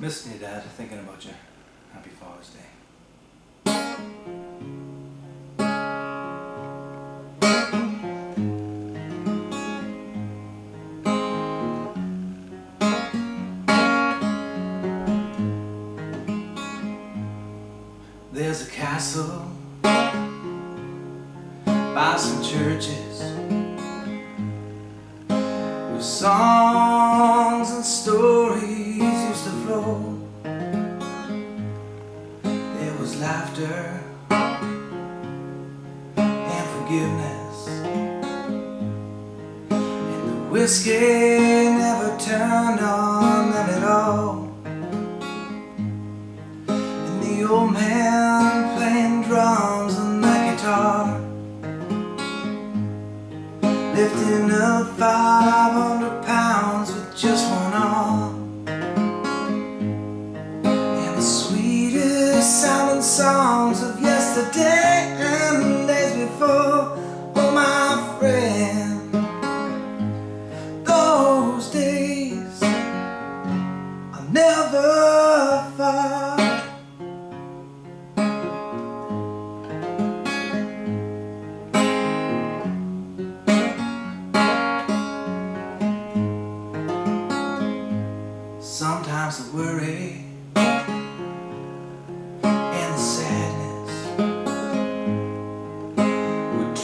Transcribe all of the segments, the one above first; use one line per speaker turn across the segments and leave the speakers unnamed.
Missing you, Dad. Thinking about you. Happy Father's Day. There's a castle by some churches with songs was laughter and forgiveness, and the whiskey never turned on them at all. And the old man playing drums on that guitar Lifting up 500 pounds with just one arm songs of yesterday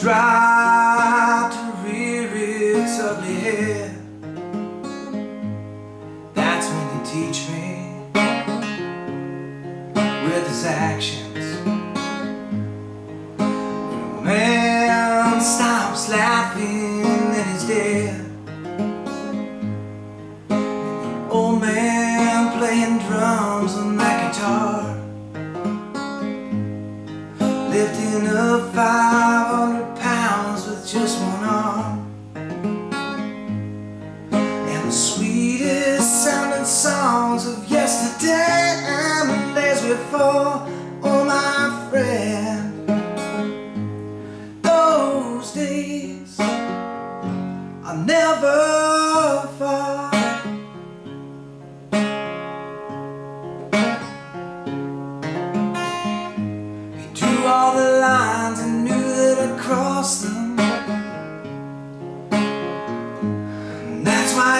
try to rear its ugly head. That's when you teach me with his actions. When a man stops laughing and he's dead. Old man playing drums on that guitar Lifting up 500 the sweetest sounding songs of yesterday and the days before. Oh my friend Those days I'll never forget He drew all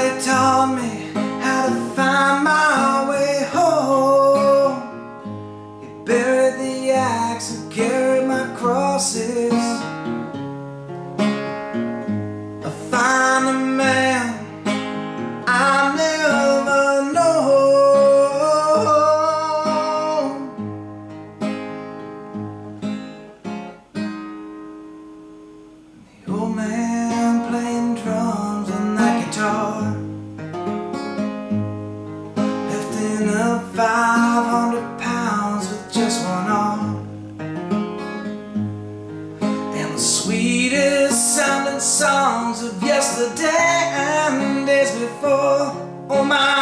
Somebody taught me how to find my way home. You buried the axe and carried my crosses. 500 pounds with just one arm. And the sweetest sounding songs of yesterday and days before. Oh my